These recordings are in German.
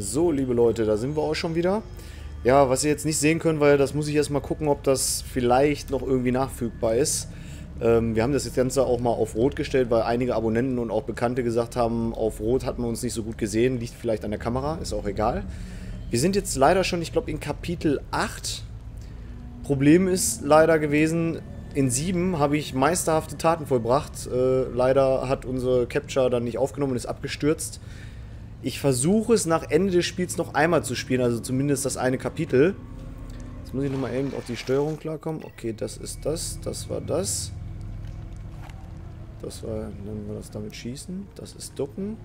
So, liebe Leute, da sind wir auch schon wieder. Ja, was ihr jetzt nicht sehen könnt, weil das muss ich erstmal gucken, ob das vielleicht noch irgendwie nachfügbar ist. Ähm, wir haben das Ganze auch mal auf Rot gestellt, weil einige Abonnenten und auch Bekannte gesagt haben, auf Rot hat man uns nicht so gut gesehen. Liegt vielleicht an der Kamera, ist auch egal. Wir sind jetzt leider schon, ich glaube, in Kapitel 8. Problem ist leider gewesen, in 7 habe ich meisterhafte Taten vollbracht. Äh, leider hat unsere Capture dann nicht aufgenommen und ist abgestürzt. Ich versuche es nach Ende des Spiels noch einmal zu spielen, also zumindest das eine Kapitel. Jetzt muss ich nochmal eben auf die Steuerung klarkommen. Okay, das ist das, das war das. Das war, dann war das damit schießen. Das ist ducken.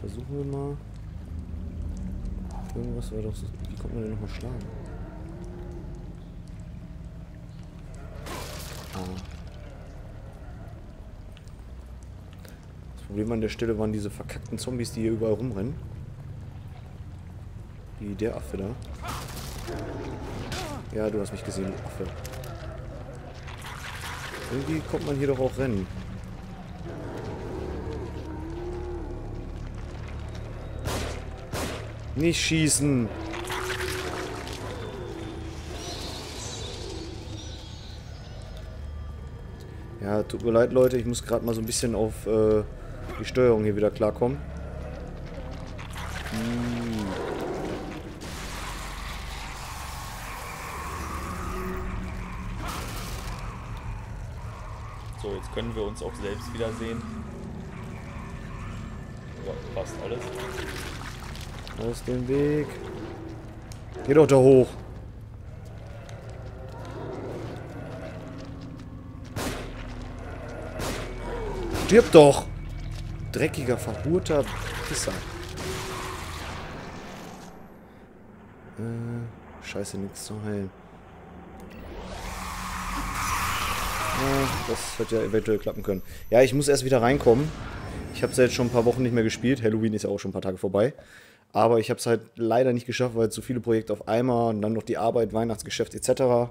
Versuchen wir mal. Irgendwas war doch so. Wie kommt man denn nochmal schlagen? Ah. Problem an der Stelle waren diese verkackten Zombies, die hier überall rumrennen. Wie der Affe da. Ja, du hast mich gesehen, Affe. Irgendwie kommt man hier doch auch rennen. Nicht schießen. Ja, tut mir leid, Leute. Ich muss gerade mal so ein bisschen auf äh, die Steuerung hier wieder klarkommen. Hm. So, jetzt können wir uns auch selbst wiedersehen. Ja, passt alles. Aus dem Weg. Geh doch da hoch. Stirb doch! Dreckiger, verhurter Pisser. Äh, scheiße, nichts zu heilen. Ja, das hätte ja eventuell klappen können. Ja, ich muss erst wieder reinkommen. Ich habe es ja jetzt schon ein paar Wochen nicht mehr gespielt. Halloween ist ja auch schon ein paar Tage vorbei. Aber ich habe es halt leider nicht geschafft, weil zu viele Projekte auf einmal und dann noch die Arbeit, Weihnachtsgeschäft etc.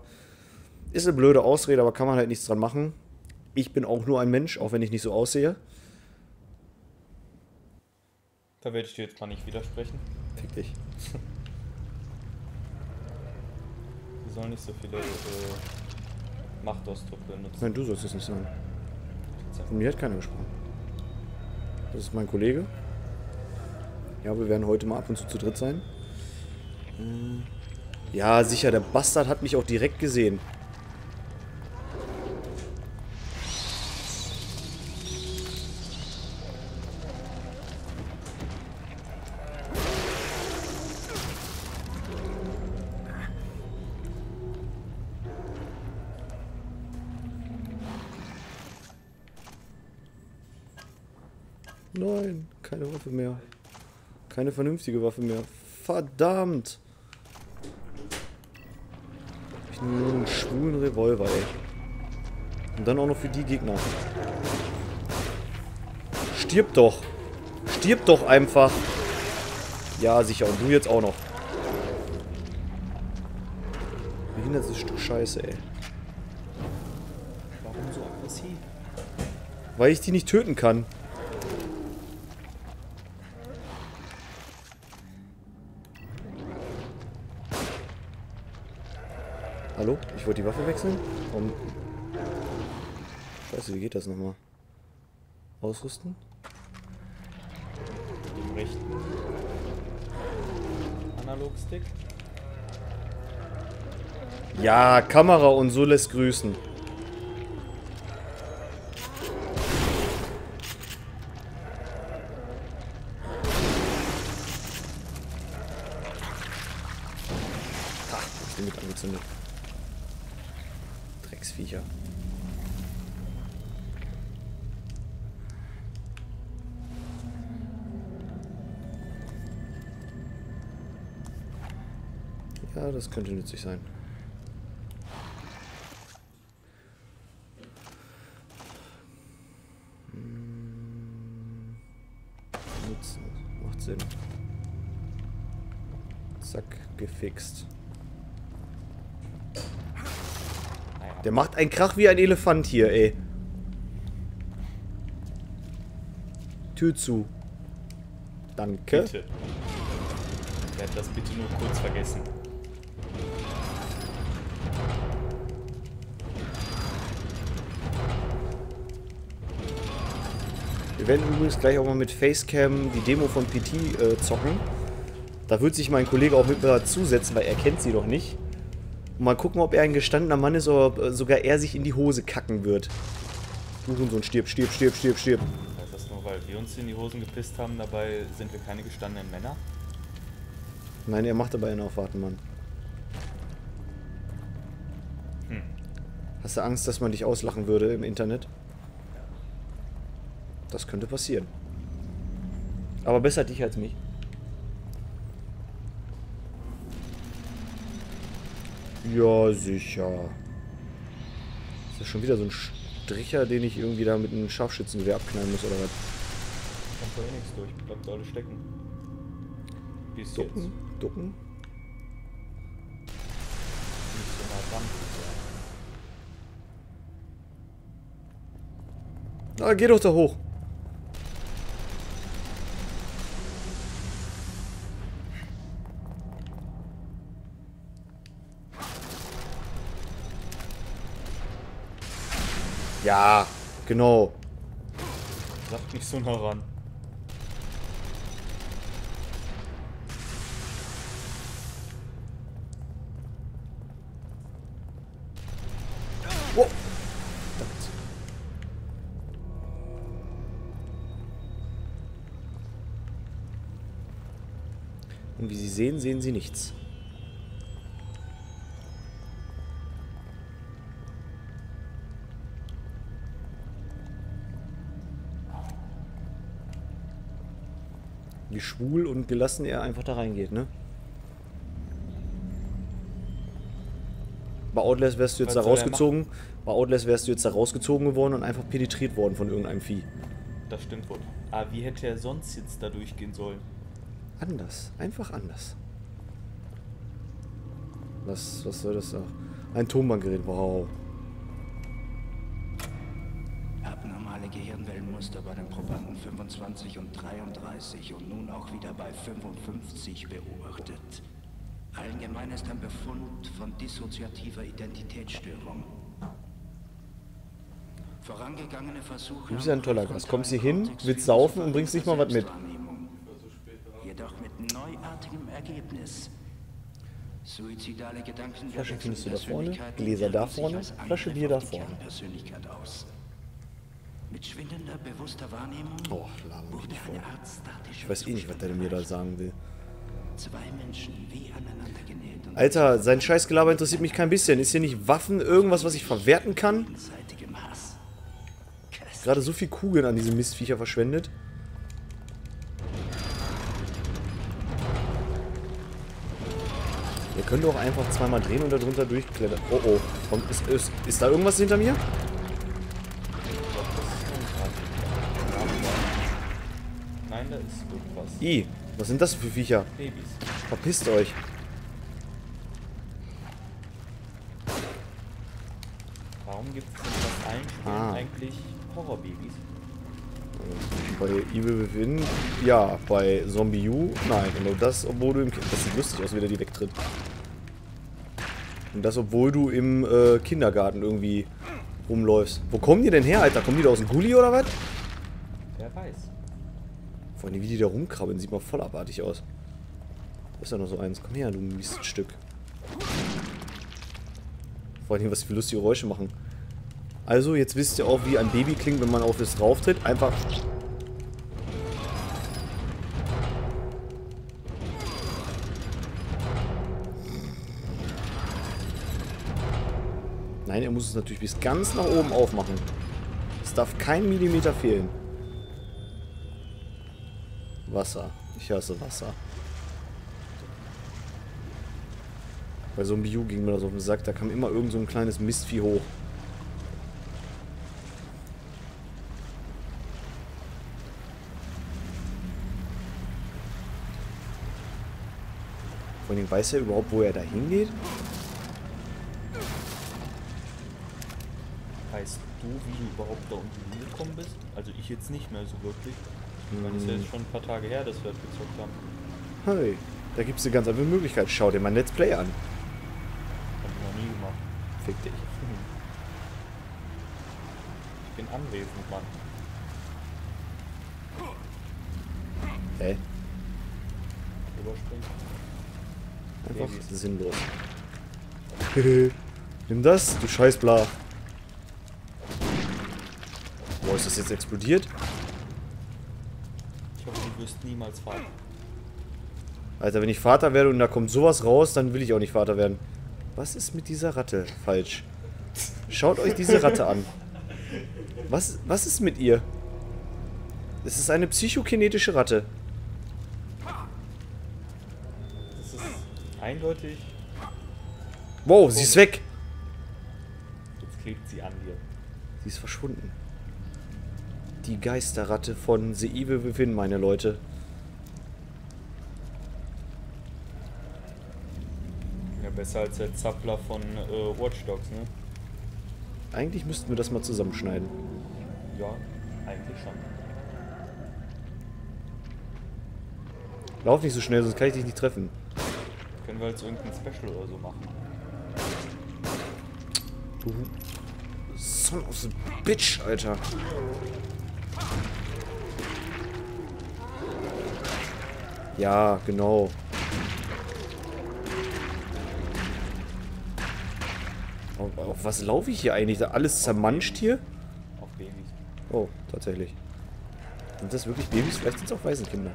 Ist eine blöde Ausrede, aber kann man halt nichts dran machen. Ich bin auch nur ein Mensch, auch wenn ich nicht so aussehe. Da werde ich dir jetzt mal nicht widersprechen. Fick dich. Sie sollen nicht so viele äh, Machtausdrücke benutzen. Nein, du sollst es nicht sagen. Von mir hat keiner gesprochen. Das ist mein Kollege. Ja, wir werden heute mal ab und zu zu dritt sein. Äh, Ja, sicher, der Bastard hat mich auch direkt gesehen. Waffe mehr. Keine vernünftige Waffe mehr. Verdammt! Ich nehme nur einen schwulen Revolver, ey. Und dann auch noch für die Gegner. Stirb doch! Stirb doch einfach! Ja, sicher. Und du jetzt auch noch. Behindertes Stück Scheiße, ey. Warum so aggressiv? Weil ich die nicht töten kann. Hallo? Ich wollte die Waffe wechseln? Warum? Scheiße, wie geht das nochmal? Ausrüsten? Mit dem rechten Analogstick. Ja, Kamera und so lässt grüßen. Könnte nützlich sein. Hm, Nutzen. Macht Sinn. Zack, gefixt. Der macht einen Krach wie ein Elefant hier, ey. Tür zu. Danke. bitte. werde das bitte nur kurz vergessen. Wir werden übrigens gleich auch mal mit Facecam die Demo von PT äh, zocken. Da wird sich mein Kollege auch mit dazusetzen, weil er kennt sie noch nicht. Und mal gucken, ob er ein gestandener Mann ist oder ob äh, sogar er sich in die Hose kacken wird. Hurensohn, stirb, stirb, stirb, stirb, stirb. Heißt das nur, weil wir uns in die Hosen gepisst haben, dabei sind wir keine gestandenen Männer? Nein, er macht aber einen auf Wartenmann. Hm. Hast du Angst, dass man dich auslachen würde im Internet? Das könnte passieren. Aber besser dich als mich. Ja, sicher. Ist das schon wieder so ein Stricher, den ich irgendwie da mit einem Scharfschützengewehr abknallen muss, oder was? Kommt da eh nichts durch. Bleibt alle stecken. Bis Ducken, jetzt. ducken. Nicht so nah dran. Ah, geh doch da hoch. Ja, genau. Sagt nicht so nah ran. Oh. Und wie Sie sehen, sehen Sie nichts. Wie schwul und gelassen er einfach da reingeht, ne? Bei Outlast wärst du jetzt Was da rausgezogen. Bei Outlast wärst du jetzt da rausgezogen geworden und einfach penetriert worden von irgendeinem Vieh. Das stimmt wohl. Aber wie hätte er sonst jetzt da durchgehen sollen? Anders. Einfach anders. Was, was soll das da? Ein Tonbandgerät, wow. 25 und 33 und nun auch wieder bei 55 beobachtet. Allgemein ist ein Befund von dissoziativer Identitätsstörung. Vorangegangene Versuche. Du bist ja ein toller Gast. Kommst hier hin, willst saufen und bringst nicht mal was mit. Jedoch mit neuartigem Ergebnis. Suizidale Gedanken Flasche der findest du da vorne, Gläser da vorne, Flasche Bier da vorne. Aus. Mit schwindender bewusster Wahrnehmung Oh, wurde eine Art statischer Ich weiß eh nicht, was der mir da sagen will. Alter, sein Scheißgelaber interessiert mich kein bisschen. Ist hier nicht Waffen irgendwas, was ich verwerten kann? Gerade so viel Kugeln an diese Mistviecher verschwendet. Ihr könnt auch einfach zweimal drehen und darunter durchklettern. Oh oh. Ist, ist, ist da irgendwas hinter mir? I, was sind das für Viecher? Babys. Verpisst euch. Warum gibt es denn bei allen Spielen Ah. eigentlich Horrorbabys? Bei Evil Within, ja. Bei Zombie U, nein. Und nur das, obwohl du im... Ki- Das sieht lustig aus, wie der die wegtritt. Und das, obwohl du im äh, Kindergarten irgendwie rumläufst. Wo kommen die denn her, Alter? Kommen die da aus dem Gully oder was? Vor allem, wie die da rumkrabbeln, sieht mal voll abartig aus. Da ist ja noch so eins. Komm her, du Miststück. Vor allem, was für lustige Geräusche machen. Also, jetzt wisst ihr auch, wie ein Baby klingt, wenn man auf es drauftritt. Einfach... Nein, er muss es natürlich bis ganz nach oben aufmachen. Es darf kein Millimeter fehlen. Wasser. Ich hasse Wasser. Bei Zombie U ging mir das auf den Sack, da kam immer irgend so ein kleines Mistvieh hoch. Vor allem weiß er überhaupt, wo er da hingeht? Weißt du, wie du überhaupt da unten hingekommen bist? Also ich jetzt nicht mehr so wirklich. Ich meine, es ist ja jetzt schon ein paar Tage her, dass wir das gezockt haben. Hey. Da gibt es eine ganz andere Möglichkeit. Schau dir mein Let's Play an. Hab ich noch nie gemacht. Fick dich. Ich bin anwesend, Mann. Hä? Überspringen. Einfach Babys. sinnlos. Nimm das, du Scheißblach. Boah, ist das jetzt explodiert? Du wirst niemals Vater. Alter, wenn ich Vater werde und da kommt sowas raus, dann will ich auch nicht Vater werden. Was ist mit dieser Ratte falsch? Schaut euch diese Ratte an. Was, was ist mit ihr? Es ist eine psychokinetische Ratte. Das ist eindeutig. Wow, sie ist weg. Jetzt klebt sie an dir. Sie ist verschwunden. Die Geisterratte von The Evil Within, meine Leute. Ja, besser als der Zappler von äh, Watch Dogs, ne? Eigentlich müssten wir das mal zusammenschneiden. Ja, eigentlich schon. Lauf nicht so schnell, sonst kann ich dich nicht treffen. Können wir jetzt irgendein Special oder so machen. Du Son of a Bitch, Alter. Ja, genau. Auf, auf was laufe ich hier eigentlich? Da alles zermanscht hier? Auf Babys. Oh, tatsächlich. Sind das wirklich Babys? Vielleicht sind es auch Waisenkinder.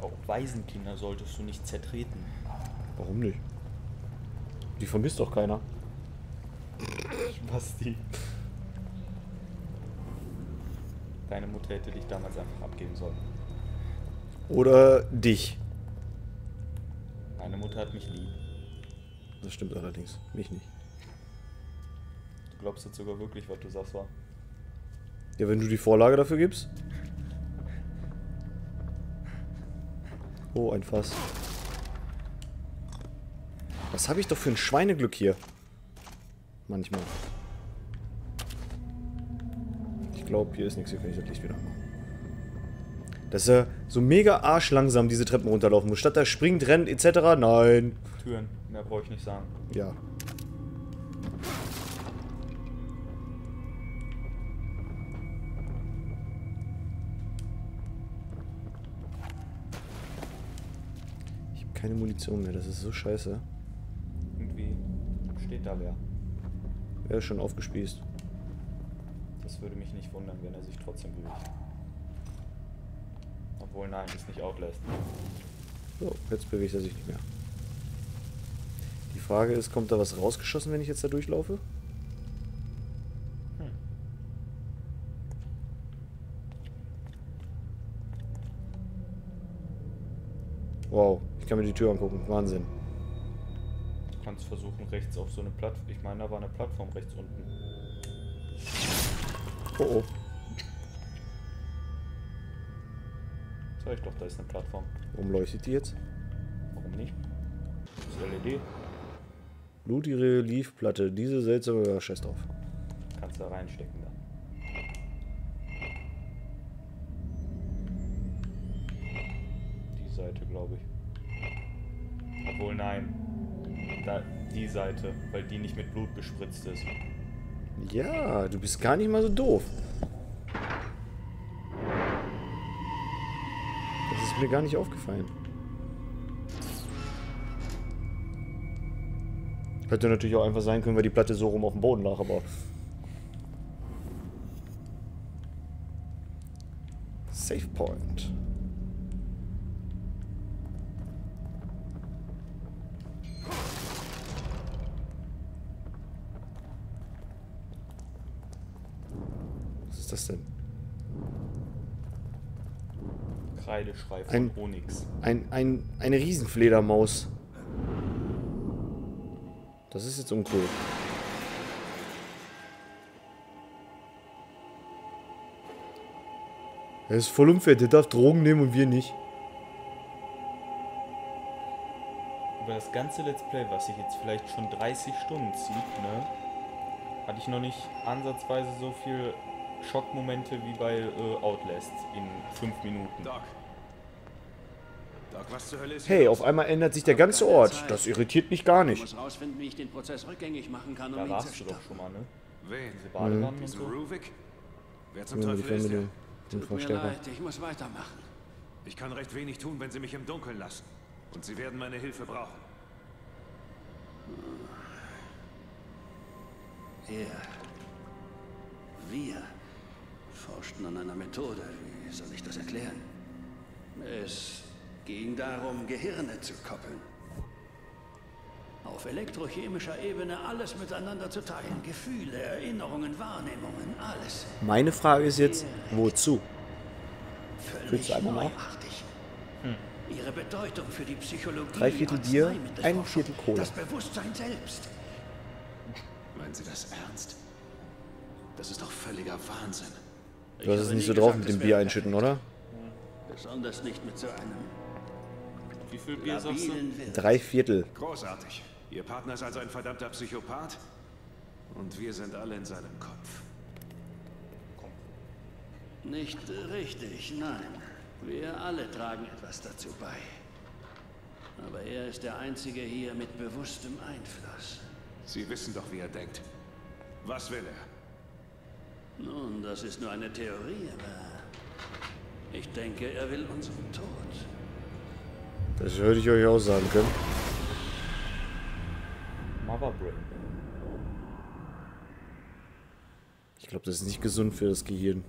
Auch Waisenkinder solltest du nicht zertreten. Warum nicht? Die vermisst doch keiner. Basti. Deine Mutter hätte dich damals einfach abgeben sollen. Oder dich. Meine Mutter hat mich lieb. Das stimmt allerdings. Mich nicht. Du glaubst jetzt sogar wirklich, was du sagst, war. Ja, wenn du die Vorlage dafür gibst. Oh, ein Fass. Was habe ich doch für ein Schweineglück hier? Manchmal. Ich glaube, hier ist nichts. Hier kann ich das Licht wieder anmachen. Dass er so mega arschlangsam diese Treppen runterlaufen muss. Statt er springt, rennt etc. Nein. Türen, mehr brauche ich nicht sagen. Ja. Ich habe keine Munition mehr, das ist so scheiße. Irgendwie steht da wer. Er ist schon aufgespießt. Das würde mich nicht wundern, wenn er sich trotzdem bewegt. Obwohl, nein, ist nicht Outlast. So, jetzt bewegt er sich nicht mehr. Die Frage ist, kommt da was rausgeschossen, wenn ich jetzt da durchlaufe? Hm. Wow, ich kann mir die Tür angucken. Wahnsinn. Du kannst versuchen, rechts auf so eine Plattform. Ich meine, da war eine Plattform rechts unten. Oh oh. Sag ich doch, da ist eine Plattform. Warum leuchtet die jetzt? Warum nicht? Das ist LED. Blutige Reliefplatte. Diese seltsame... Ja, scheiß drauf. Kannst da reinstecken dann. Die Seite, glaube ich. Obwohl, nein. Da, die Seite, weil die nicht mit Blut bespritzt ist. Ja, du bist gar nicht mal so doof. Das ist mir gar nicht aufgefallen. Hätte natürlich auch einfach sein können, weil die Platte so rum auf dem Boden lag, aber... Save Point. Was ist das denn? Kreideschrei von Ein- Onyx. Ein, ein, eine Riesenfledermaus. Das ist jetzt uncool. Er ist voll unfair, der darf Drogen nehmen und wir nicht. Über das ganze Let's Play, was sich jetzt vielleicht schon 30 Stunden zieht, ne, hatte ich noch nicht ansatzweise so viel Schockmomente wie bei äh, Outlast in fünf Minuten. Doc. Doc, was zur Hölle ist Hey, auf einmal ändert sich der ganze Ort. Das irritiert mich gar Ich nicht. muss rausfinden, wie ich den Prozess rückgängig machen kann, um Da ihn warst zu du doch schon mal, ne? Wen? Diese Badewannen und so. Ruvik? Wer zum Ja, Teufel ist er? Den Tut mir leid, ich muss weitermachen. Ich kann recht wenig tun, wenn Sie mich im Dunkeln lassen. Und Sie werden meine Hilfe brauchen. Er, wir forschten an einer Methode. Wie soll ich das erklären? Es ging darum, Gehirne zu koppeln. Auf elektrochemischer Ebene alles miteinander zu teilen. Gefühle, Erinnerungen, Wahrnehmungen, alles. Meine Frage ist jetzt, wozu? Völlig du einmal nach? neuartig. Ihre Bedeutung für die Psychologie. Drei Viertel Bier, ein Viertel Cola. Das Bewusstsein selbst. Meinen Sie das ernst? Das ist doch völliger Wahnsinn. Du hast es nicht so drauf gesagt, mit dem Bier einschütten, oder? Besonders nicht mit so einem Wie viel Bier sagst du? Drei Viertel. Großartig. Ihr Partner ist also ein verdammter Psychopath. Und wir sind alle in seinem Kopf. Nicht richtig, nein. Wir alle tragen etwas dazu bei. Aber er ist der Einzige hier mit bewusstem Einfluss. Sie wissen doch, wie er denkt. Was will er? Nun, das ist nur eine Theorie, aber ich denke, er will unseren Tod. Das würde ich euch auch sagen können. Mother Brain. Ich glaube, das ist nicht gesund für das Gehirn.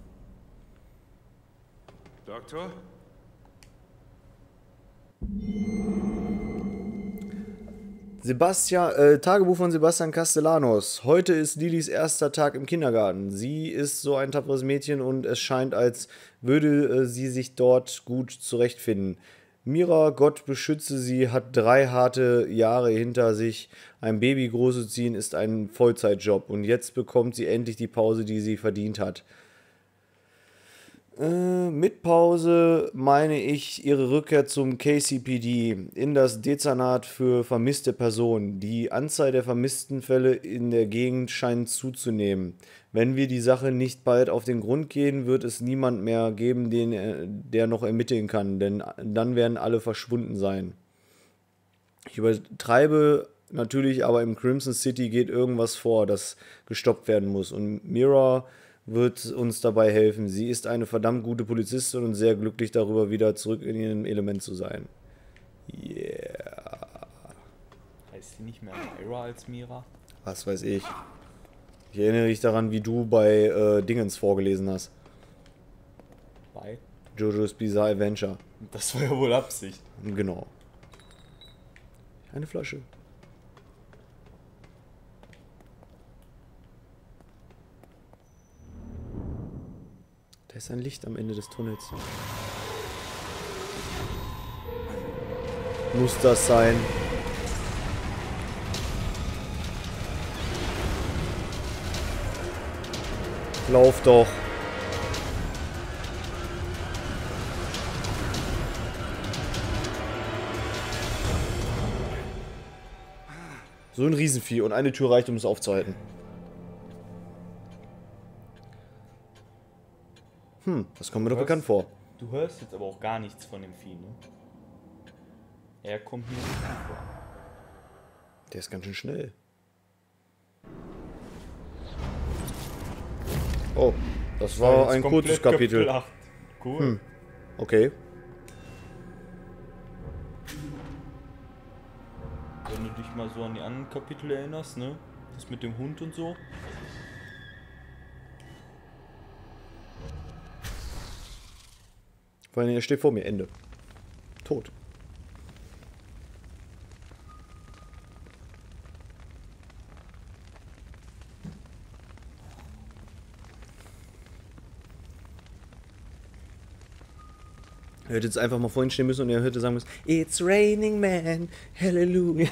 Doktor? Sebastian, äh, Tagebuch von Sebastian Castellanos. Heute ist Lilis erster Tag im Kindergarten. Sie ist so ein tapferes Mädchen und es scheint, als würde äh, sie sich dort gut zurechtfinden. Mira, Gott beschütze sie, hat drei harte Jahre hinter sich. Ein Baby großzuziehen ist ein Vollzeitjob und jetzt bekommt sie endlich die Pause, die sie verdient hat. Äh, mit Pause meine ich ihre Rückkehr zum KCPD in das Dezernat für vermisste Personen. Die Anzahl der vermissten Fälle in der Gegend scheint zuzunehmen. Wenn wir die Sache nicht bald auf den Grund gehen, wird es niemand mehr geben, den, äh, der noch ermitteln kann, denn dann werden alle verschwunden sein. Ich übertreibe natürlich, aber im Crimson City geht irgendwas vor, das gestoppt werden muss. Und Mira wird uns dabei helfen. Sie ist eine verdammt gute Polizistin und sehr glücklich darüber, wieder zurück in ihrem Element zu sein. Yeah. Heißt sie nicht mehr Myra als Mira? Was weiß ich. Ich erinnere dich daran, wie du bei äh, Dingens vorgelesen hast. Bei? Jojo's Bizarre Adventure. Das war ja wohl Absicht. Genau. Eine Flasche. Da ist ein Licht am Ende des Tunnels. Muss das sein? Lauf doch. So ein Riesenvieh und eine Tür reicht, um es aufzuhalten. Hm, das kommt mir doch bekannt vor. Du hörst jetzt aber auch gar nichts von dem Vieh, ne? Er kommt mir nicht vor. Der ist ganz schön schnell. Oh, das war ein kurzes Kapitel. Cool. Okay. Wenn du dich mal so an die anderen Kapitel erinnerst, ne? Das mit dem Hund und so. Vor allem, er steht vor mir. Ende. Tot. Er hätte jetzt einfach mal vorhin stehen müssen und er hätte sagen müssen, It's raining man, Hallelujah.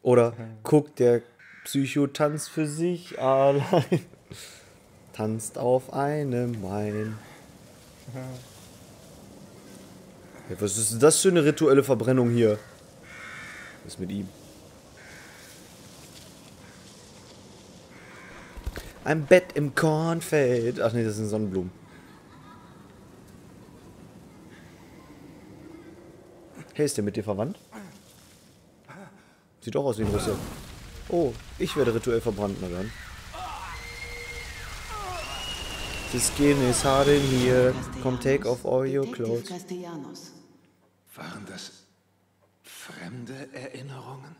Oder guckt der Psycho tanzt für sich allein. Tanzt auf einem Main. Ja, was ist das für eine rituelle Verbrennung hier? Was ist mit ihm? Ein Bett im Kornfeld. Ach nee, das sind Sonnenblumen. Hey, ist der mit dir verwandt? Sieht auch aus wie ein Russe. Oh, ich werde rituell verbrannt, na dann. The skin is hard in here. Come take off all your clothes. Waren das fremde Erinnerungen?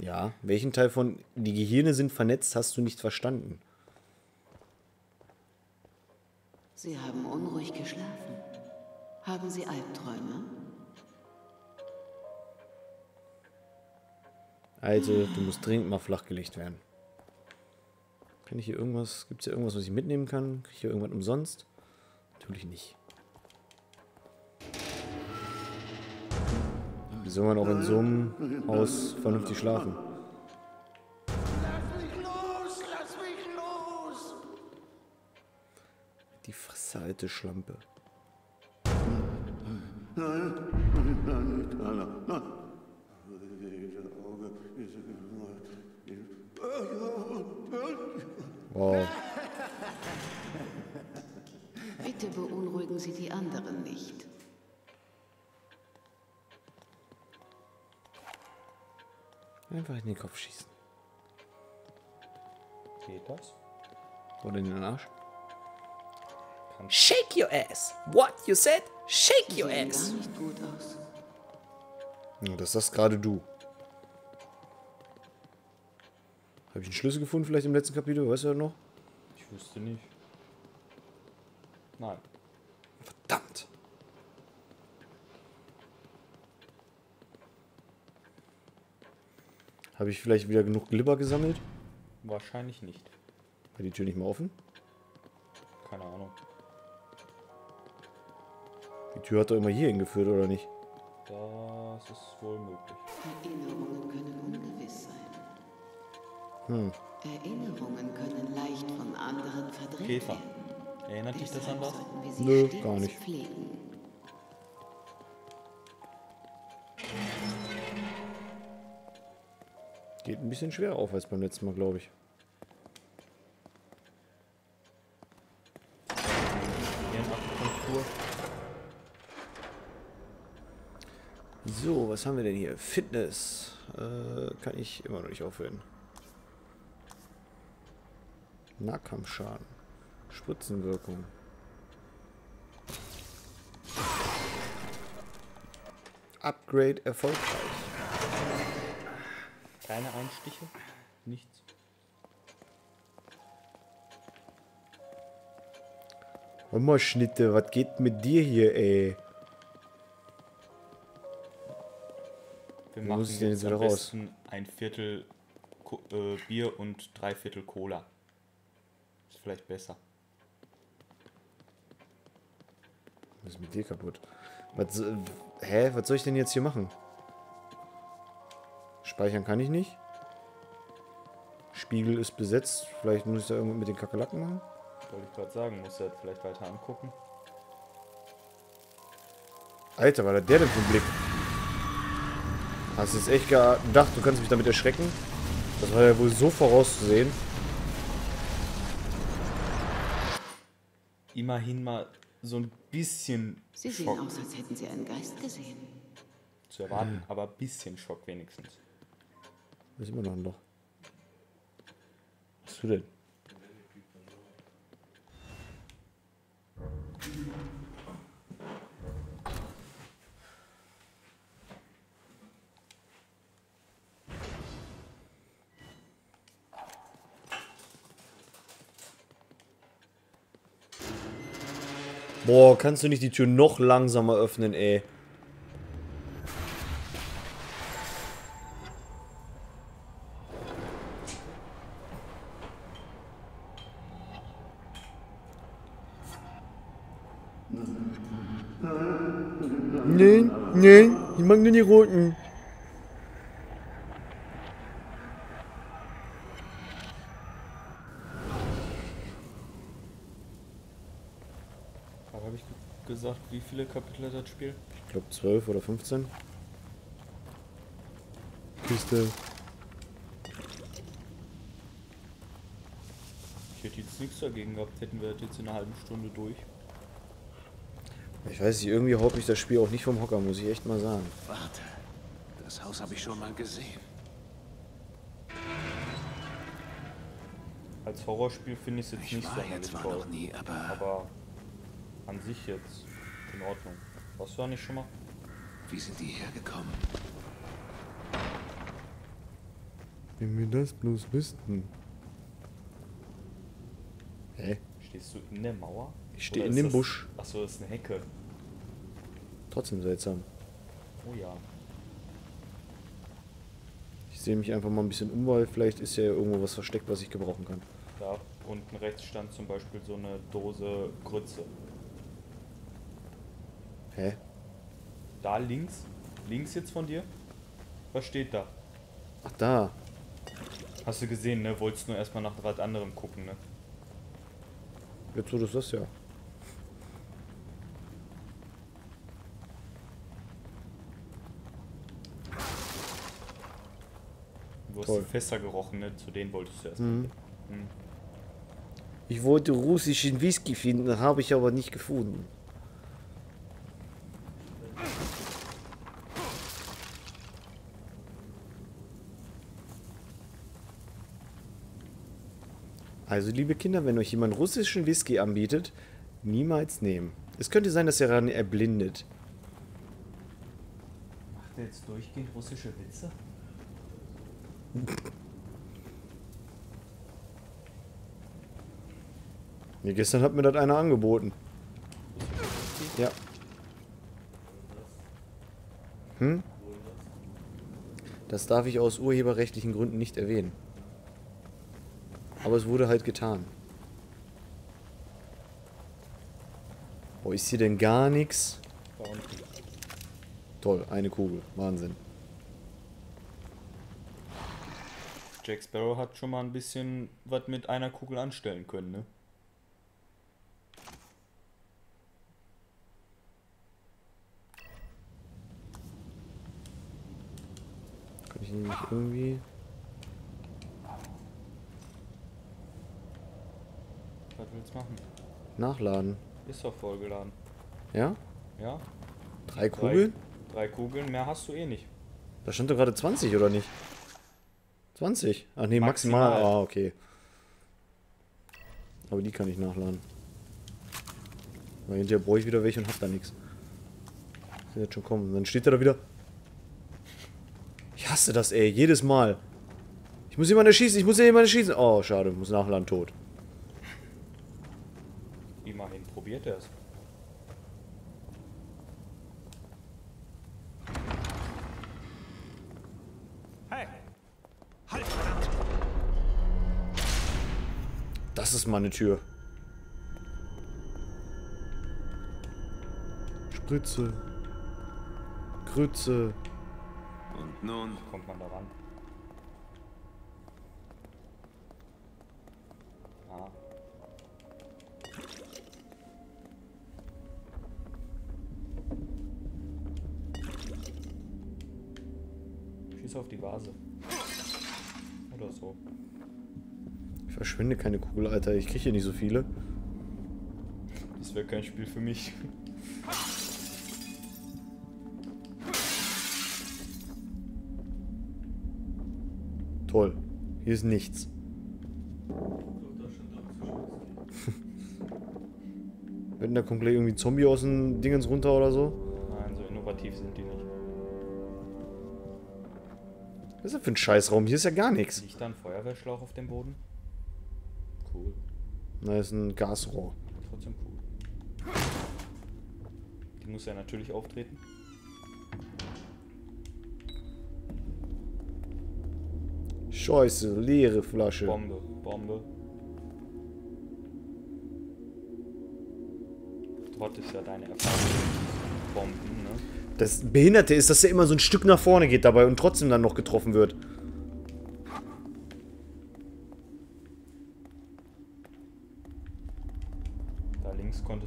Ja, welchen Teil von die Gehirne sind vernetzt, hast du nicht verstanden? Sie haben unruhig geschlafen. Haben Sie Albträume? Also, du musst dringend mal flachgelegt werden. Kann ich hier irgendwas, gibt es hier irgendwas, was ich mitnehmen kann? Kriege ich hier irgendwas umsonst? Natürlich nicht. Soll man auch in so einem Haus vernünftig schlafen? Lass mich los! Lass mich los! Die Fresse, alte Schlampe. Wow. Bitte beunruhigen Sie die anderen nicht. Einfach in den Kopf schießen. Geht das? Oder in den Arsch. Shake your ass. What you said? Shake your ass. gar nicht gut aus. Ja, das sagst gerade du. Habe ich einen Schlüssel gefunden, vielleicht im letzten Kapitel? Weißt du das noch? Ich wüsste nicht. Nein. Verdammt! Habe ich vielleicht wieder genug Glibber gesammelt? Wahrscheinlich nicht. War die Tür nicht mehr offen? Keine Ahnung. Die Tür hat doch immer hier hingeführt, oder nicht? Das ist wohl möglich. Erinnerungen können ungewiss sein. Erinnerungen können leicht von anderen verdrängt Käfer. werden. Erinnert dich das an Deshalb was? sollten wir sie Nö, gar nicht. pflegen. Geht ein bisschen schwer auf als beim letzten Mal, glaube ich. So, was haben wir denn hier? Fitness. Äh, kann ich immer noch nicht aufhören. Nahkampfschaden. Spritzenwirkung. Upgrade erfolgreich. Keine Einstiche? Nichts. Mal, Schnitte, was geht mit dir hier, ey? Wir machen muss ich denn jetzt am wieder raus? besten ein Viertel Ko äh, Bier und drei Viertel Cola. Ist vielleicht besser. Was ist mit dir kaputt? Was, so- hä? Was soll ich denn jetzt hier machen? Speichern kann ich nicht. Spiegel ist besetzt. Vielleicht muss ich da irgendwas mit den Kakerlaken machen. Wollte ich gerade sagen, muss er vielleicht weiter angucken. Alter, was hat der denn für einen Blick? Hast du jetzt echt gedacht, du kannst mich damit erschrecken? Das war ja wohl so vorauszusehen. Immerhin mal so ein bisschen Sie sehen Schock aus, als hätten Sie einen Geist gesehen. zu erwarten, aber ein bisschen Schock wenigstens. Da ist immer noch ein Loch. Was hast du denn? Boah, kannst du nicht die Tür noch langsamer öffnen, ey? Die roten. Aber habe ich ge- gesagt, wie viele Kapitel hat das Spiel? Ich glaube 12 oder 15. Kiste. Ich hätte jetzt nichts dagegen gehabt, hätten wir das jetzt in einer halben Stunde durch. Ich weiß nicht, irgendwie haut mich das Spiel auch nicht vom Hocker, muss ich echt mal sagen. Warte, das Haus habe ich schon mal gesehen. Als Horrorspiel finde ich es jetzt Ich nicht war sonderlich jetzt toll. noch nie, aber Aber an sich jetzt in Ordnung. Warst du da nicht schon mal? wie sind die hergekommen? Wenn wir das bloß wüssten. Hä? Stehst du in der Mauer? Ich stehe in dem das- Busch. Achso, das ist eine Hecke. Trotzdem seltsam. Oh ja. Ich sehe mich einfach mal ein bisschen um, weil vielleicht ist ja irgendwo was versteckt, was ich gebrauchen kann. Da unten rechts stand zum Beispiel so eine Dose Grütze. Hä? Da links, links jetzt von dir, was steht da? Ach da. Hast du gesehen, ne? Wolltest nur erstmal nach was anderem gucken, ne? Jetzt wo du das ja. Du hast Toll. die Fässer gerochen, ne? Zu denen wolltest du erstmal. Mhm. gehen. Hm. Ich wollte russischen Whisky finden, habe ich aber nicht gefunden. Also, liebe Kinder, wenn euch jemand russischen Whisky anbietet, niemals nehmen. Es könnte sein, dass er daran erblindet. Macht er jetzt durchgehend russische Witze? Nee, gestern hat mir das einer angeboten. Ja. Hm? Das darf ich aus urheberrechtlichen Gründen nicht erwähnen. Aber es wurde halt getan. Wo ist hier denn gar nichts? Toll, eine Kugel. Wahnsinn. Jack Sparrow hat schon mal ein bisschen was mit einer Kugel anstellen können, ne? Kann ich nämlich irgendwie. Was willst du machen? nachladen? Ist doch vollgeladen. Ja? Ja? Drei Kugeln? Drei Kugeln, mehr hast du eh nicht. Da stand doch gerade 20, oder nicht? 20? Ach nee, maximal. Maximal. Ah, okay. Aber die kann ich nachladen. Weil hinterher brauche ich wieder welche und hab da nichts. Das wird jetzt schon kommen. Dann steht er da wieder. Ich hasse das, ey. Jedes Mal. Ich muss jemanden erschießen. Ich muss jemanden erschießen. Oh, schade. Muss nachladen. Tot. Immerhin probiert er es. Das ist mal eine Tür. Spritze. Grütze. Und nun? Kommt man da ran? Ah. Schieß auf die Vase. Oder so. Ich verschwinde keine Kugel, Alter. Ich kriege hier nicht so viele. Das wäre kein Spiel für mich. Toll. Hier ist nichts. Wenn da kommt gleich irgendwie Zombie aus den Dingens runter oder so. Nein, so innovativ sind die nicht. Was ist das für ein Scheißraum? Hier ist ja gar nichts. Liegt da ein Feuerwehrschlauch auf dem Boden? Na, ist ein Gasrohr. Trotzdem cool. Die muss ja natürlich auftreten. Scheiße, leere Flasche. Bombe, Bombe. Trott ist ja deine Erfahrung. Bomben, ne? Das Behinderte ist, dass er immer so ein Stück nach vorne geht dabei und trotzdem dann noch getroffen wird.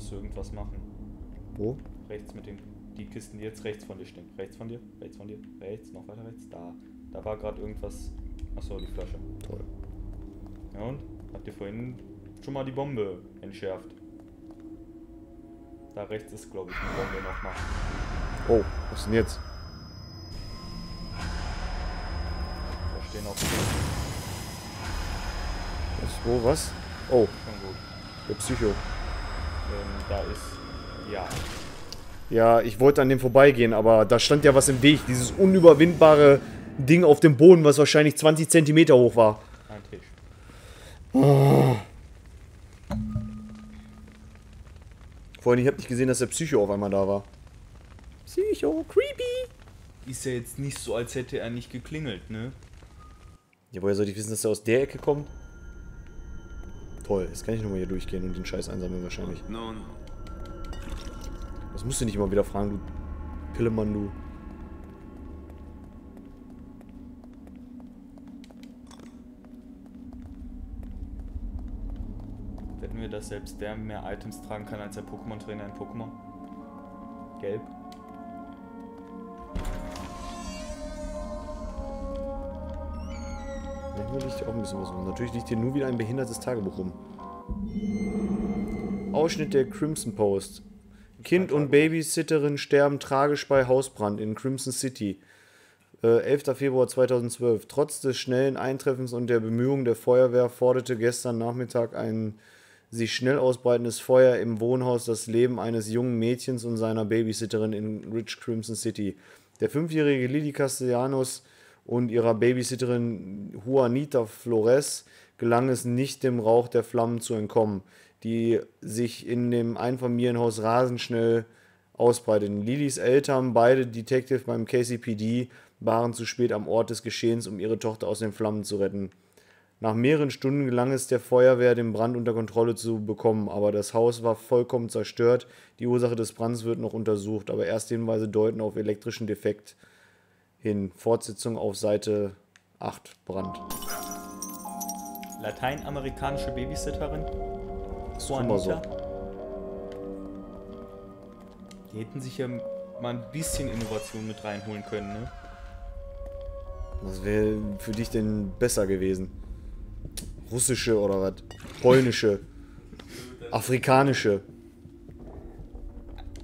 Konntest du irgendwas machen. Wo? Rechts mit den. Die Kisten, die jetzt rechts von dir stehen. Rechts von dir, rechts von dir, rechts, noch weiter rechts. Da. Da war gerade irgendwas. Achso, die Flasche. Toll. Ja und? Habt ihr vorhin schon mal die Bombe entschärft. Da rechts ist, glaube ich, eine Bombe nochmal. Oh, was denn jetzt? Da stehen auch Was, wo, was? Oh, schon gut. der Psycho. Ähm, da ist. Ja. Ja, ich wollte an dem vorbeigehen, aber da stand ja was im Weg. Dieses unüberwindbare Ding auf dem Boden, was wahrscheinlich 20 Zentimeter hoch war. Ein Tisch. Vorhin, ich habe nicht gesehen, dass der Psycho auf einmal da war. Psycho, creepy. Ist ja jetzt nicht so, als hätte er nicht geklingelt, ne? Ja, woher soll ich wissen, dass er aus der Ecke kommt? Toll, jetzt kann ich nochmal hier durchgehen und den Scheiß einsammeln wahrscheinlich. Nun, Das musst du nicht immer wieder fragen, du Pillemann, du. Wetten wir, dass selbst der mehr Items tragen kann als der Pokémon-Trainer in Pokémon? Gelb. Manchmal liegt hier auch ein bisschen was rum. Natürlich liegt hier nur wieder ein behindertes Tagebuch rum. Ausschnitt der Crimson Post. Kind und Babysitterin sterben tragisch bei Hausbrand in Crimson City. Äh, 11. Februar 2012. Trotz des schnellen Eintreffens und der Bemühungen der Feuerwehr forderte gestern Nachmittag ein sich schnell ausbreitendes Feuer im Wohnhaus das Leben eines jungen Mädchens und seiner Babysitterin in Rich Crimson City. Der fünfjährige Lily Castellanos und ihrer Babysitterin Juanita Flores gelang es nicht, dem Rauch der Flammen zu entkommen, die sich in dem Einfamilienhaus rasend schnell ausbreiteten. Lillys Eltern, beide Detective beim KCPD, waren zu spät am Ort des Geschehens, um ihre Tochter aus den Flammen zu retten. Nach mehreren Stunden gelang es der Feuerwehr, den Brand unter Kontrolle zu bekommen, aber das Haus war vollkommen zerstört. Die Ursache des Brands wird noch untersucht, aber erste Hinweise deuten auf elektrischen Defekt hin. Fortsetzung auf Seite 8 Brand. Lateinamerikanische Babysitterin. Immer so. Die hätten sich ja mal ein bisschen Innovation mit reinholen können, ne? Was wäre für dich denn besser gewesen? Russische oder was? Polnische? Afrikanische?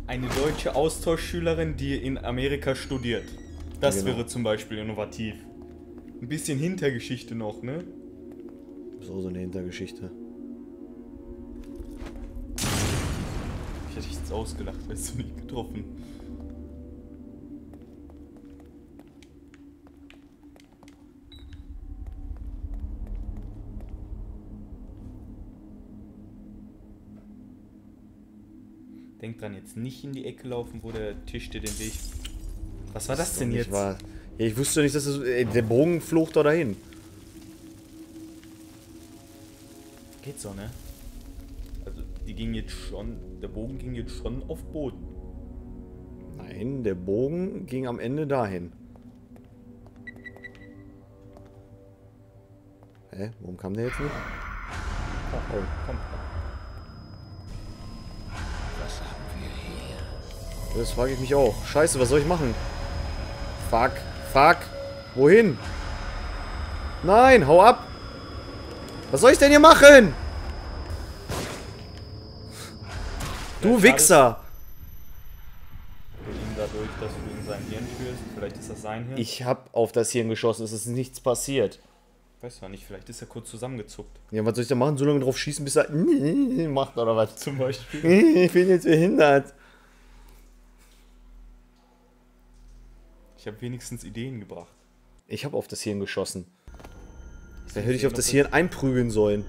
Eine deutsche Austauschschülerin, die in Amerika studiert. Das Genau. wäre zum Beispiel innovativ. Ein bisschen Hintergeschichte noch, ne? So, so eine Hintergeschichte. Ich hätte dich jetzt ausgelacht, wärst du nicht getroffen. Denk dran, jetzt nicht in die Ecke laufen, wo der Tisch dir den Weg. Was war das denn Nicht jetzt? wahr? Ja, ich wusste nicht, dass das, ey, der Bogen flog da dahin. Geht so, ne? Also, die ging jetzt schon. Der Bogen ging jetzt schon auf Boden. Nein, der Bogen ging am Ende dahin. Hä? Warum kam der jetzt nicht? Oh, komm. Was haben wir hier? Das frage ich mich auch. Scheiße, was soll ich machen? Fuck. Fuck. Wohin? Nein, hau ab. Was soll ich denn hier machen? Du Vielleicht Wichser. Wir ihm dadurch, dass du in sein Hirn führst. Vielleicht ist das sein Hirn. Ich hab auf das Hirn geschossen. Es ist nichts passiert. weiß zwar nicht, vielleicht ist er kurz zusammengezuckt. Ja, was soll ich da machen? So lange drauf schießen, bis er macht oder was? Zum Beispiel. Ich bin jetzt behindert. Ich habe wenigstens Ideen gebracht. Ich habe auf das Hirn geschossen. Da hätte ich auf das Hirn einprügeln sollen.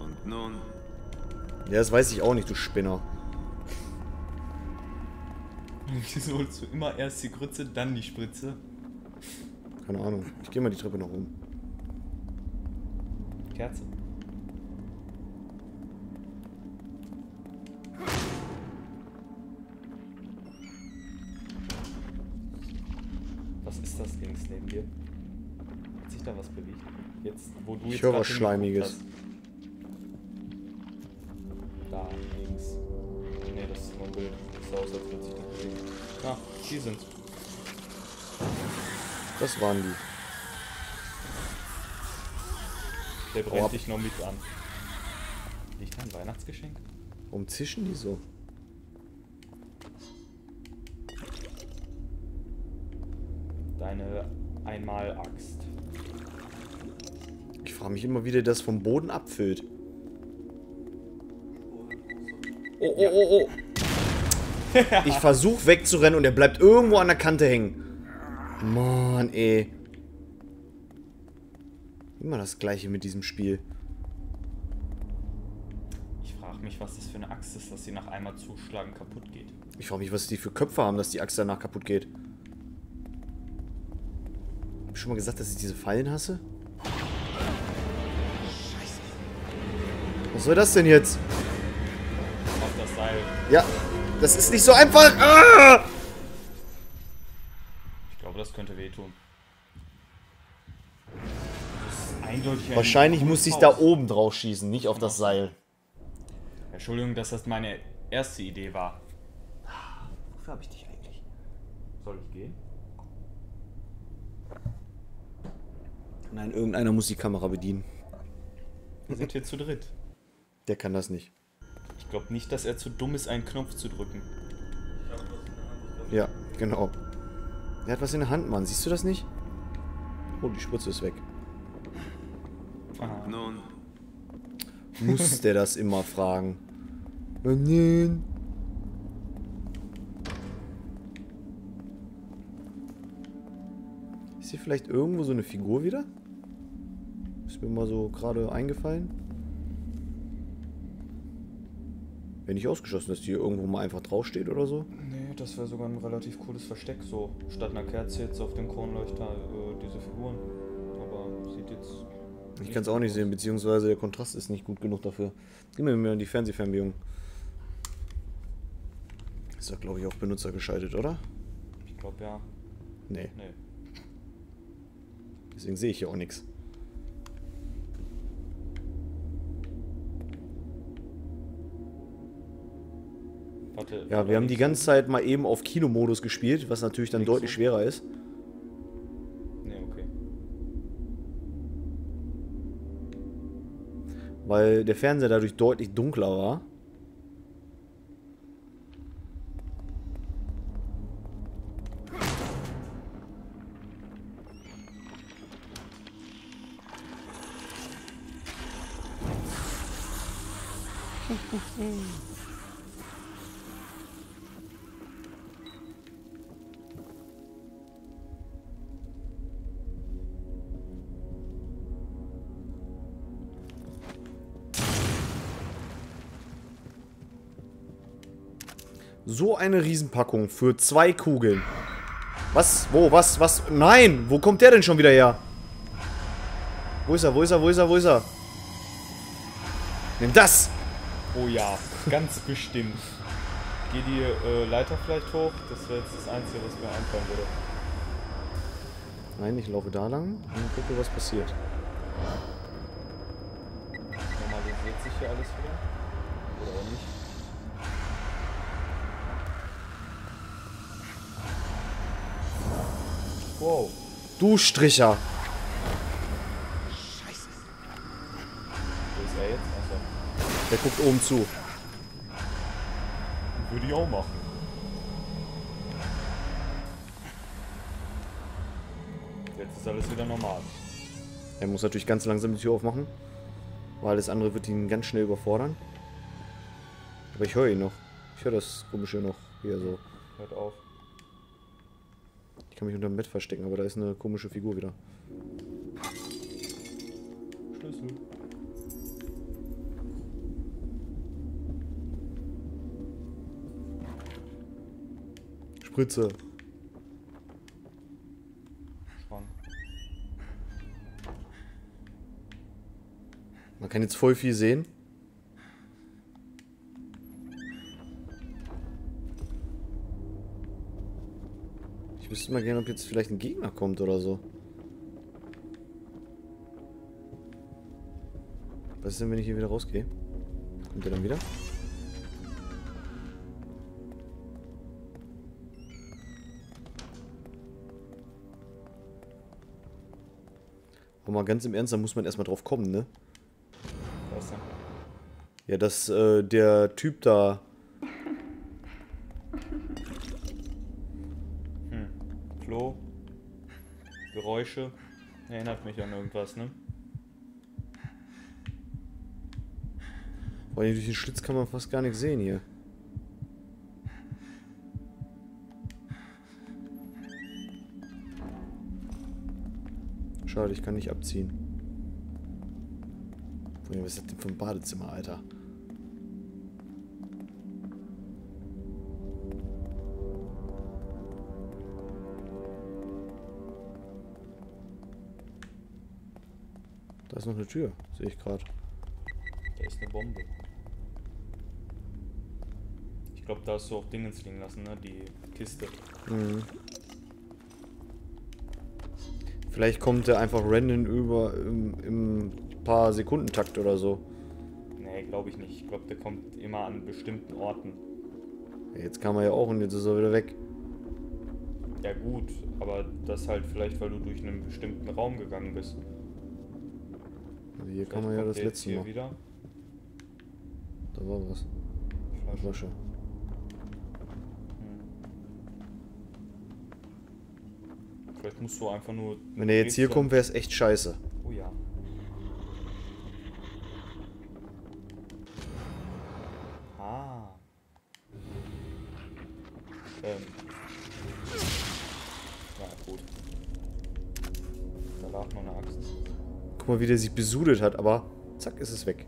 Und nun, Ja, das weiß ich auch nicht, du Spinner. Wieso holst du immer erst die Grütze, dann die Spritze? Keine Ahnung. Ich gehe mal die Treppe nach oben. Kerze. Was ist das links neben dir? Hat sich da was bewegt? Jetzt, wo du Ich jetzt höre was Schleimiges. Da, links. Nee, das ist nur ein Bild. Das sah aus, als würde sich das bewegen. Ah, die sind's. Das waren die. Der brennt ab. dich noch mit an. Nicht ein Weihnachtsgeschenk? Warum zischen die so? Einmal-Axt. Ich frage mich immer, wie der das vom Boden abfüllt. Oh, oh, oh, oh. Ich versuche wegzurennen und er bleibt irgendwo an der Kante hängen. Mann, ey. Immer das gleiche mit diesem Spiel. Ich frage mich, was das für eine Axt ist, dass sie nach einmal zuschlagen kaputt geht. Ich frage mich, was die für Köpfe haben, dass die Axt danach kaputt geht. Schon mal gesagt, dass ich diese Fallen hasse? Was soll das denn jetzt? Auf das Seil. Ja, das ist nicht so einfach. Ah! Ich glaube, das könnte wehtun. Das ist eindeutig ein Wahrscheinlich muss ich da oben drauf schießen, nicht auf das Seil. Entschuldigung, dass das meine erste Idee war. Wofür habe ich dich eigentlich? Soll ich gehen? Nein, irgendeiner muss die Kamera bedienen. Wir sind hier zu dritt. Der kann das nicht. Ich glaube nicht, dass er zu dumm ist, einen Knopf zu drücken. Ja, genau. Er hat was in der Hand, Mann. Siehst du das nicht? Oh, die Spritze ist weg. Aha. Nun, Muss der das immer fragen? Nein. Ist hier vielleicht irgendwo so eine Figur wieder? Mir mal so gerade eingefallen. Wäre nicht ausgeschlossen, dass die irgendwo mal einfach draufsteht oder so. Nee, das wäre sogar ein relativ cooles Versteck, so statt einer Kerze jetzt auf dem Kronleuchter äh, diese Figuren. Aber sieht jetzt. Ich kann es auch nicht sehen, beziehungsweise der Kontrast ist nicht gut genug dafür. Gib mir mal die Fernsehfernbedienung. Ist doch, glaube ich, auch benutzergeschaltet, oder? Ich glaube ja. Nee, Nee. deswegen sehe ich hier auch nichts. Warte. Ja, wir haben die ganze Zeit mal eben auf Kinomodus gespielt, was natürlich dann deutlich so. schwerer ist. Nee, okay. Weil der Fernseher dadurch deutlich dunkler war. So eine Riesenpackung für zwei Kugeln. Was? Wo? Was? Was? Nein! Wo kommt der denn schon wieder her? Wo ist er? Wo ist er? Wo ist er? Wo ist er? Nimm das! Oh ja, ganz bestimmt. Geh die äh, Leiter vielleicht hoch. Das wäre jetzt das Einzige, was mir einfallen würde. Nein, ich laufe da lang und gucke, was passiert. Normalisiert sich hier alles wieder. Oder auch nicht. Wow. Du Stricher! Wo ist er jetzt? Achso. Der guckt oben zu. Würde ich auch machen. Jetzt ist alles wieder normal. Er muss natürlich ganz langsam die Tür aufmachen. Weil alles andere wird ihn ganz schnell überfordern. Aber ich höre ihn noch. Ich höre das komische noch hier so. Hört auf. Ich kann mich unter dem Bett verstecken, aber da ist eine komische Figur wieder. Schlüssel. Spritze. Schrank. Man kann jetzt voll viel sehen. Wüsste mal gerne, ob jetzt vielleicht ein Gegner kommt oder so. Was ist denn, wenn ich hier wieder rausgehe? Kommt der dann wieder? Aber mal ganz im Ernst, da muss man erstmal drauf kommen, ne? Was denn? Ja, dass äh, der Typ da. Geräusche. Erinnert mich an irgendwas, ne? Weil durch den Schlitz kann man fast gar nichts sehen hier. Schade, ich kann nicht abziehen. Was ist das denn ein Badezimmer, Alter? Ist noch eine Tür, sehe ich gerade. Da ist eine Bombe. Ich glaube, da hast du auch Dingens liegen lassen, ne? Die Kiste. Mhm. Vielleicht kommt der einfach random über im, im paar Sekundentakt oder so. Nee, glaube ich nicht. Ich glaube, der kommt immer an bestimmten Orten. Jetzt kam er ja auch und jetzt ist er wieder weg. Ja gut, aber das halt vielleicht, weil du durch einen bestimmten Raum gegangen bist. Also hier kann man ja das letzte hier Mal. wieder. Da war was. Flasche. Flasche. Vielleicht musst du einfach nur. Wenn er jetzt hier kommt, wäre es echt scheiße. Oh ja. Ah. Ähm. Ja, gut. Da lag noch eine Axt. Guck mal, wie der sich besudelt hat, aber zack, ist es weg.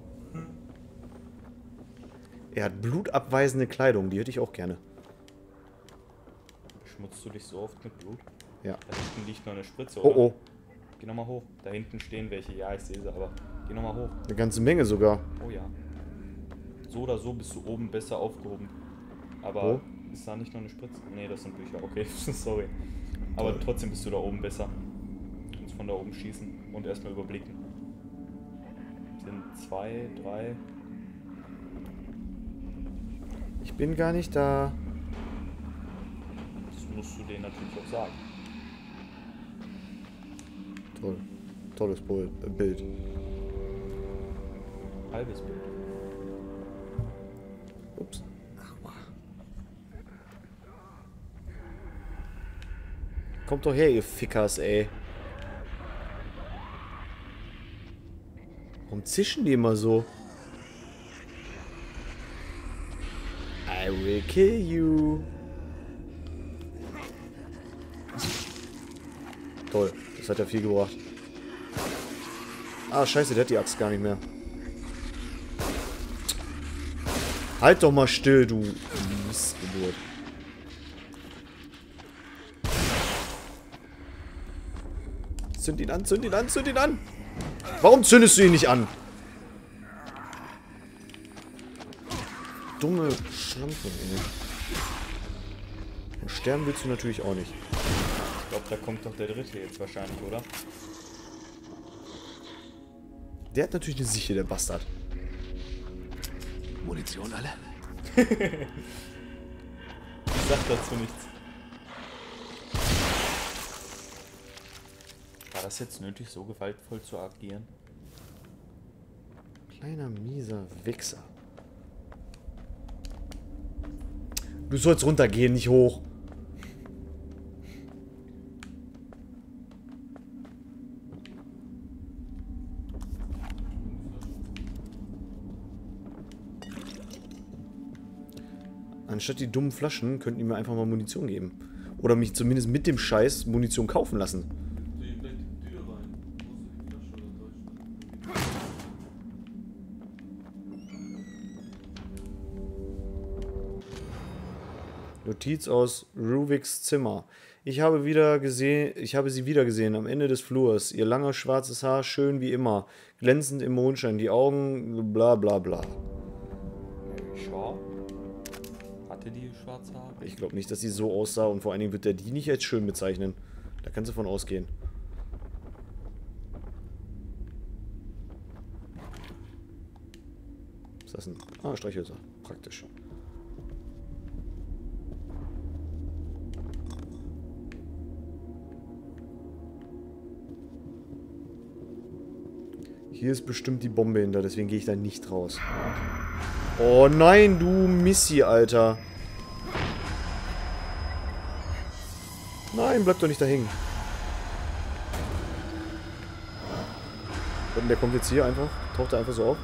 Er hat blutabweisende Kleidung, die hätte ich auch gerne. Beschmutzt du dich so oft mit Blut? Ja. Da hinten liegt noch eine Spritze, Oh oder? oh, Geh nochmal hoch. Da hinten stehen welche. Ja, ich sehe sie, aber geh nochmal hoch. eine ganze Menge sogar. Oh ja. So oder so bist du oben besser aufgehoben. Aber Wo? ist da nicht noch eine Spritze? Nee, das sind Bücher. Okay, sorry. Aber trotzdem bist du da oben besser. Kannst von da oben schießen und erstmal überblicken. Sind zwei, drei. Ich bin gar nicht da. Das musst du denen natürlich auch sagen. Toll. Tolles äh, Bild. Halbes Bild. Ups. Aua. Kommt doch her, ihr Fickers, ey. Warum zischen die immer so? I will kill you. Toll, das hat ja viel gebracht. Ah, scheiße, der hat die Axt gar nicht mehr. Halt doch mal still, du Mistgeburt. Zünd ihn an, zünd ihn an, zünd ihn an! Warum zündest du ihn nicht an? Dumme Schlampe, ey. Und sterben willst du natürlich auch nicht. Ich glaube, da kommt doch der dritte jetzt wahrscheinlich, oder? Der hat natürlich eine Sicher, der Bastard. Munition alle? Ich sag dazu nichts. Das jetzt nötig, so gewaltvoll zu agieren? Kleiner mieser Wichser. Du sollst runtergehen, nicht hoch. Anstatt die dummen Flaschen könnten die mir einfach mal Munition geben. Oder mich zumindest mit dem Scheiß Munition kaufen lassen. Notiz aus Ruviks Zimmer. Ich habe wieder gesehen, ich habe sie wieder gesehen am Ende des Flurs. Ihr langer schwarzes Haar, schön wie immer, glänzend im Mondschein, die Augen, bla bla bla. Mary Shaw? Hatte die schwarze Haare? Ich glaube nicht, dass sie so aussah und vor allen Dingen wird er die nicht als schön bezeichnen. Da kannst du von ausgehen. Was ist das denn? Ah, Streichhölzer. Praktisch. Hier ist bestimmt die Bombe hinter, deswegen gehe ich da nicht raus. Oh nein, du Missy, Alter. Nein, bleib doch nicht da hängen. Und der kommt jetzt hier einfach, taucht er einfach so auf.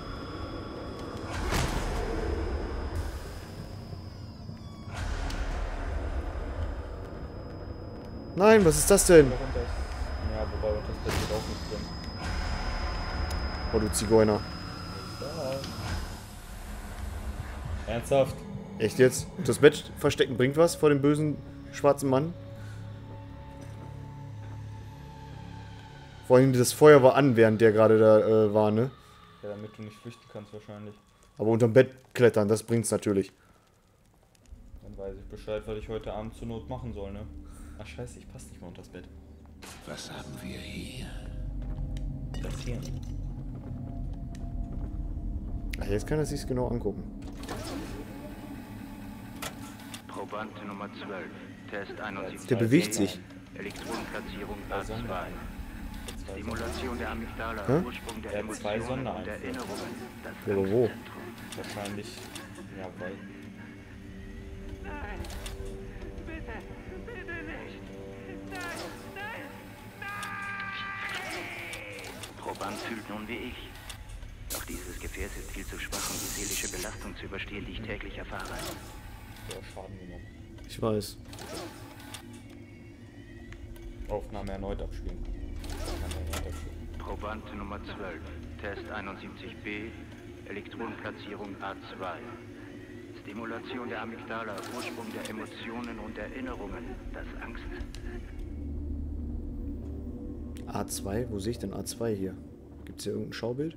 Nein, was ist das denn? Ist. Ja, wobei das steht auch nichts drin. Oh, du Zigeuner. Ernsthaft? Echt jetzt? Das Bett verstecken bringt was vor dem bösen schwarzen Mann? Vor allem das Feuer war an, während der gerade da äh, war, ne? Ja, damit du nicht flüchten kannst wahrscheinlich. Aber unterm Bett klettern, das bringt's natürlich. Dann weiß ich Bescheid, was ich heute Abend zur Not machen soll, ne? Ach scheiße, ich passe nicht mehr unter das Bett. Was haben wir hier? Das hier. Ach, jetzt kann er sich's genau angucken. Proband Nummer 12. Test 71. Der bewegt sich. Elektronenplatzierung Sonne. A2. Stimulation der Amygdala, Hä? Ursprung der Er hat zwei Emotionen und. Erinnerungen. Das aber wo? Wahrscheinlich. Ja, weil. Proband fühlt nun wie ich. Doch dieses Gefäß ist viel zu schwach, um die seelische Belastung zu überstehen, die ich täglich erfahre. Ich weiß. Aufnahme erneut abspielen. Aufnahme erneut abspielen. Proband Nummer 12. Test 71b. Elektronenplatzierung A2. Stimulation der Amygdala, Ursprung der Emotionen und Erinnerungen. Das Angst. A2? Wo sehe ich denn A2 hier? Gibt's hier irgendein Schaubild?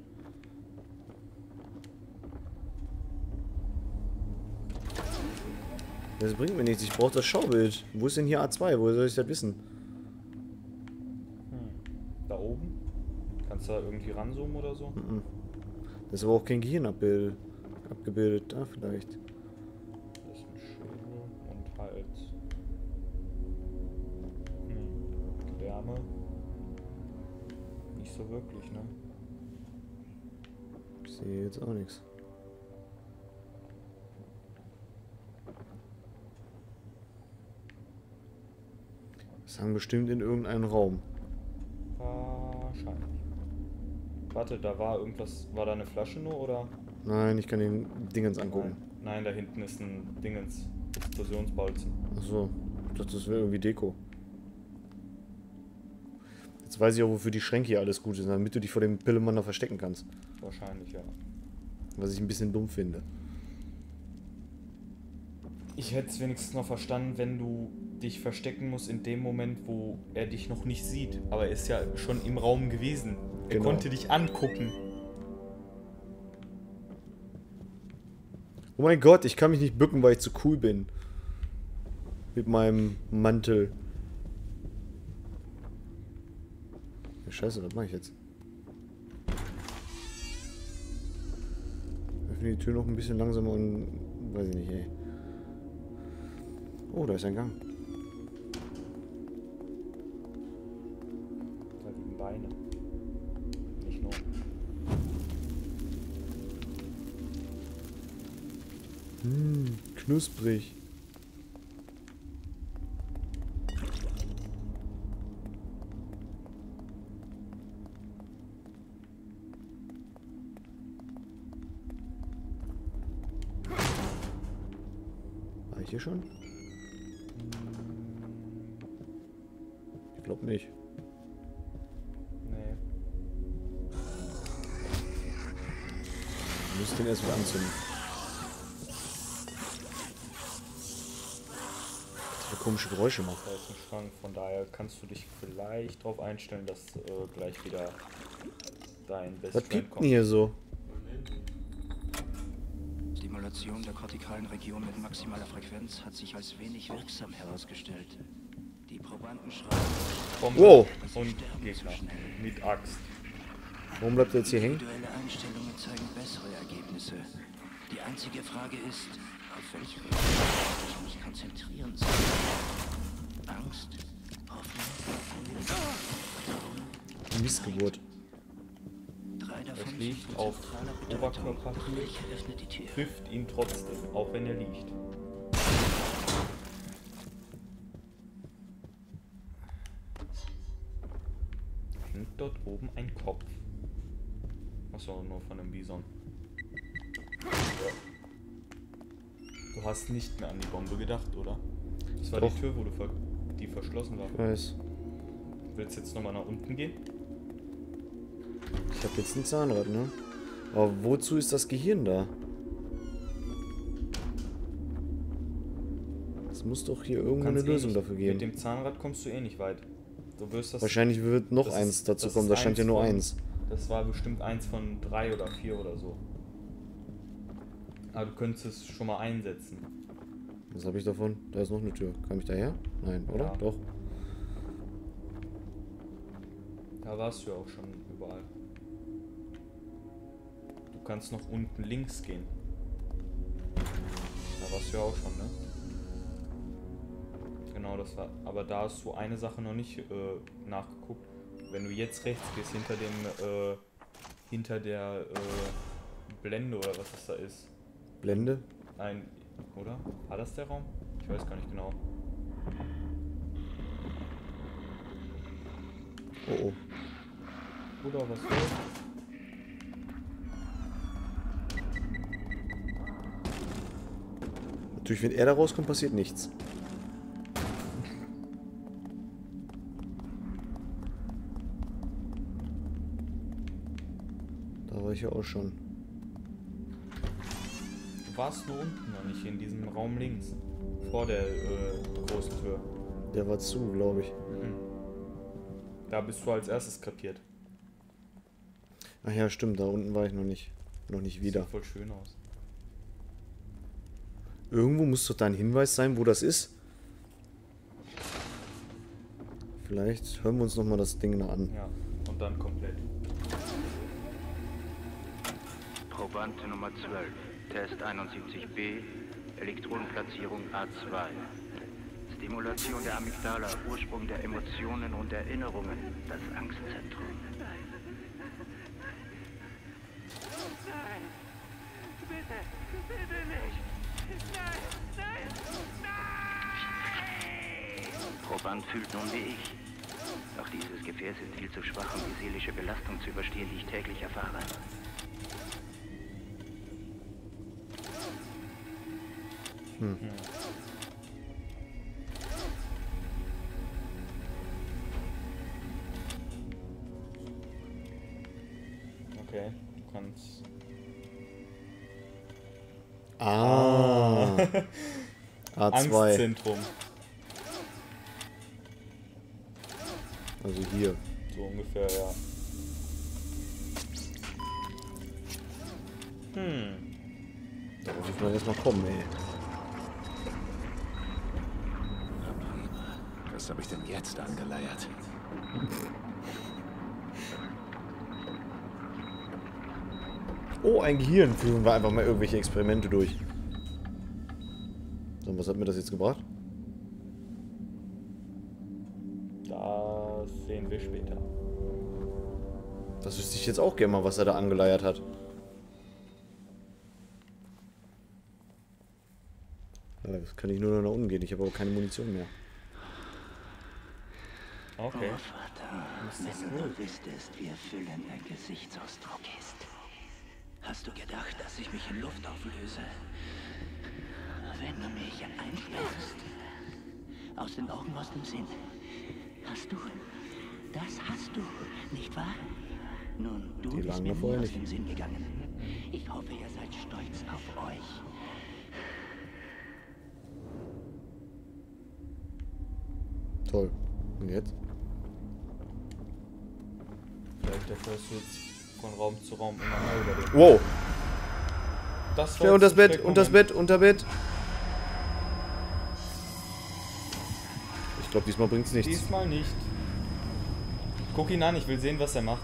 Das bringt mir nichts, ich brauche das Schaubild. Wo ist denn hier A2? Wo soll ich das wissen? Da oben? Kannst du da irgendwie ranzoomen oder so? Das ist aber auch kein Gehirn abgebildet. abgebildet. Da vielleicht. Das ist ein Schädel und halt. Hm. Gedärme. Nicht so wirklich, ne? Ich sehe jetzt auch nichts. Das haben bestimmt in irgendeinen Raum. Wahrscheinlich. Warte, da war irgendwas. War da eine Flasche nur oder? Nein, ich kann den Dingens angucken. Nein, da hinten ist ein Dingens. Explosionsbolzen. Achso, ich dachte, das wäre irgendwie Deko. Jetzt weiß ich auch, wofür die Schränke hier alles gut sind, damit du dich vor dem Pillemann da verstecken kannst. Wahrscheinlich, ja. Was ich ein bisschen dumm finde. Ich hätte es wenigstens noch verstanden, wenn du dich verstecken musst in dem Moment, wo er dich noch nicht sieht. Aber er ist ja schon im Raum gewesen. Er Genau. konnte dich angucken. Oh mein Gott, ich kann mich nicht bücken, weil ich zu cool bin. Mit meinem Mantel. Ja, Scheiße, was mache ich jetzt? Öffne die Tür noch ein bisschen langsamer und. weiß ich nicht, ey. Oh, da ist ein Gang. Da liegen Beine. Nicht nur. Hm, knusprig. War ich hier schon? Geräusche macht. Da ist ein Schrank, von daher kannst du dich vielleicht darauf einstellen, dass äh, gleich wieder dein Best Was piept denn kommt. hier so? Stimulation der kortikalen Region mit maximaler Frequenz hat sich als wenig wirksam herausgestellt. Die Probanden schreiben, Bombe Wow. Und Gegner. Mit Axt. Warum bleibt er jetzt hier hängen? individuelle Einstellungen zeigen bessere Ergebnisse. Die einzige Frage ist, auf welche Richtung ich mich konzentrieren soll. Missgeburt. drei davon davon sind liegt von auf. Oberkörperhöhe. Trifft ihn trotzdem, auch wenn er liegt. Hängt dort oben ein Kopf. Achso, nur von einem Bison. Du hast nicht mehr an die Bombe gedacht, oder? Das war Doch. die Tür, wo du ver die verschlossen war. Ich weiß. Willst du jetzt nochmal nach unten gehen? Ich habe jetzt ein Zahnrad, ne? Aber wozu ist das Gehirn da? Es muss doch hier irgendwo eine eh Lösung nicht- dafür Mit geben. dem Zahnrad kommst du eh nicht weit. Du wirst das. Wahrscheinlich wird noch eins ist- dazu kommen. Da stand ja nur von- eins. Das war bestimmt eins von drei oder vier oder so. Aber du könntest es schon mal einsetzen. Was habe ich davon? Da ist noch eine Tür. Kam ich daher? Nein, oder? Ja. Doch. Da warst du ja auch schon überall. Du kannst noch unten links gehen. Da warst du ja auch schon, ne? Genau, das war. Aber da hast du eine Sache noch nicht äh, nachgeguckt. Wenn du jetzt rechts gehst, hinter dem, äh, hinter der äh, Blende oder was das da ist. Blende? Ein, oder? War das der Raum? Ich weiß gar nicht genau. Oh oh. Oder was los? Natürlich, wenn er da rauskommt, passiert nichts. Da war ich ja auch schon. Du warst nur unten noch nicht in diesem Raum links. Vor der äh, großen Tür. Der war zu, glaube ich. Da bist du als erstes kapiert. Ach ja, stimmt, da unten war ich noch nicht. Noch nicht wieder. Sieht voll schön aus. Irgendwo muss doch da ein Hinweis sein, wo das ist. Vielleicht hören wir uns nochmal das Ding da an. Ja, und dann komplett. Proband Nummer 12, Test 71b, Elektronenplatzierung A2. Stimulation der Amygdala, Ursprung der Emotionen und Erinnerungen, das Angstzentrum. Proband fühlt nun wie ich. Doch dieses Gefäß ist viel zu schwach, um die seelische Belastung zu überstehen, die ich täglich erfahre. Okay, du kannst. Ah. A2. Angstzentrum. Also hier. So ungefähr, ja. Hm. Da muss ich mal erstmal kommen, ey. Was habe ich denn jetzt angeleiert? Oh, ein Gehirn. Führen wir einfach mal irgendwelche Experimente durch. So, was hat mir das jetzt gebracht? Das sehen wir später. Das wüsste ich jetzt auch gerne mal, was er da angeleiert hat. Das kann ich nur noch nach unten gehen. Ich habe aber keine Munition mehr. Okay. Oh, Vater, wenn du wüsstest, wie erfüllend dein Gesichtsausdruck ist. Hast du gedacht, dass ich mich in Luft auflöse? Wenn du mich einsperrst, aus den Augen, aus dem Sinn, hast du, das hast du, nicht wahr? Nun, du Die bist mir aus dem Sinn gegangen. Ich hoffe, ihr seid stolz auf euch. Toll. Und jetzt? Vielleicht erfährst du jetzt von Raum zu Raum immer über den. Wow! Das Schnell unter das Bett, unter das Bett, unter Bett. Ich glaube, diesmal bringt's nichts. Diesmal nicht. Guck ihn an, ich will sehen, was er macht.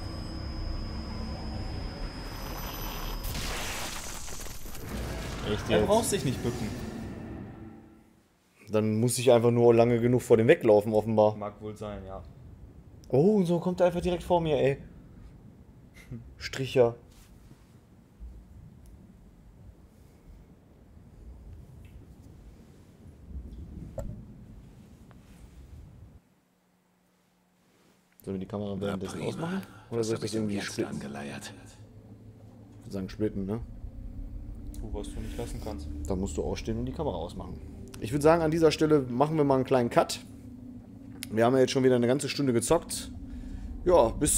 Echt Er braucht sich nicht bücken. Dann muss ich einfach nur lange genug vor dem weglaufen, offenbar. Mag wohl sein, ja. Oh, und so kommt er einfach direkt vor mir, ey. Stricher. Sollen wir die Kamera währenddessen ausmachen? Oder soll ich das irgendwie splitten? angeleiert? Ich würde sagen splitten, ne? Du, was du nicht lassen kannst. Da musst du ausstehen und die Kamera ausmachen. Ich würde sagen, an dieser Stelle machen wir mal einen kleinen Cut. Wir haben ja jetzt schon wieder eine ganze Stunde gezockt. Ja, bis